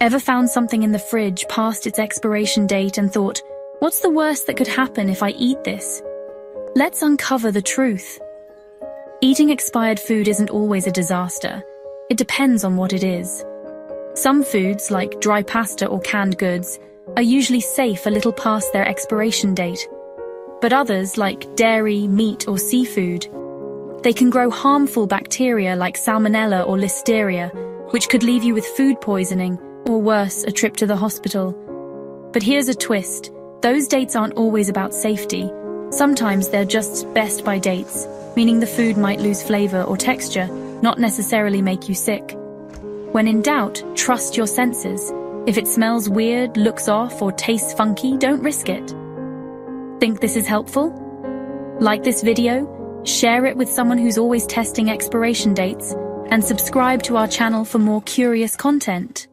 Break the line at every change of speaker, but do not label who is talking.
Ever found something in the fridge past its expiration date and thought, what's the worst that could happen if I eat this? Let's uncover the truth. Eating expired food isn't always a disaster. It depends on what it is. Some foods, like dry pasta or canned goods, are usually safe a little past their expiration date. But others, like dairy, meat or seafood, they can grow harmful bacteria like salmonella or listeria, which could leave you with food poisoning or worse, a trip to the hospital. But here's a twist. Those dates aren't always about safety. Sometimes they're just best by dates, meaning the food might lose flavor or texture, not necessarily make you sick. When in doubt, trust your senses. If it smells weird, looks off, or tastes funky, don't risk it. Think this is helpful? Like this video, share it with someone who's always testing expiration dates, and subscribe to our channel for more curious content.